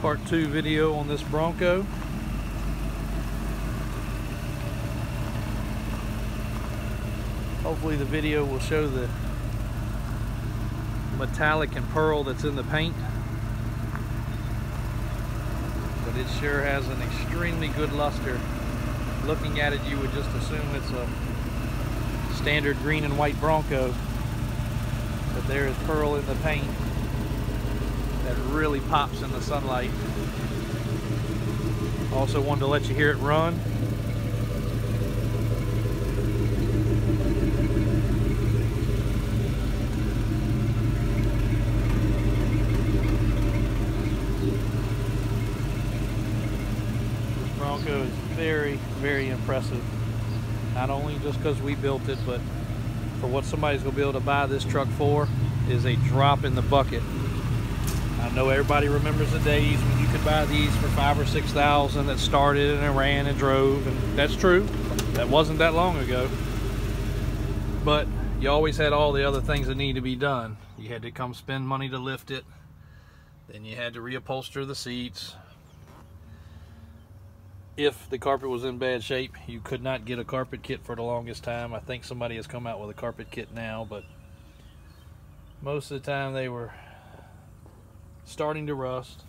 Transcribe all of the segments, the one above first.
part two video on this Bronco. Hopefully the video will show the metallic and pearl that's in the paint. But it sure has an extremely good luster. Looking at it, you would just assume it's a standard green and white Bronco. But there is pearl in the paint really pops in the sunlight. Also wanted to let you hear it run. This Bronco is very, very impressive. Not only just because we built it, but for what somebody's gonna be able to buy this truck for is a drop in the bucket. I know everybody remembers the days when you could buy these for five or six thousand that started and ran and drove, and that's true. That wasn't that long ago. But you always had all the other things that need to be done. You had to come spend money to lift it. Then you had to reupholster the seats. If the carpet was in bad shape, you could not get a carpet kit for the longest time. I think somebody has come out with a carpet kit now, but most of the time they were starting to rust.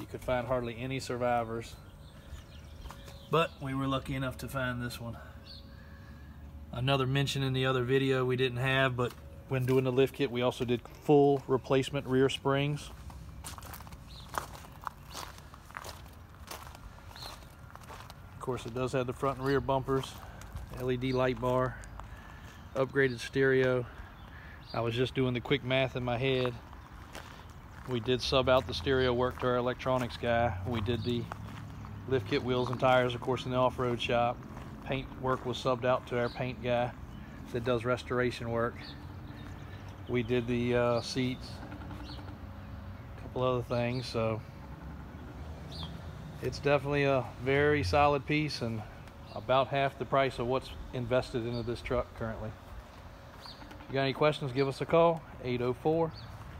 You could find hardly any survivors. But we were lucky enough to find this one. Another mention in the other video we didn't have, but when doing the lift kit, we also did full replacement rear springs. Of course, it does have the front and rear bumpers, LED light bar, upgraded stereo. I was just doing the quick math in my head. We did sub out the stereo work to our electronics guy. We did the lift kit wheels and tires, of course, in the off-road shop. Paint work was subbed out to our paint guy that does restoration work. We did the uh, seats, a couple other things, so it's definitely a very solid piece and about half the price of what's invested into this truck currently. If you got any questions, give us a call, 804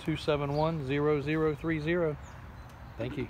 271 0030. Thank you.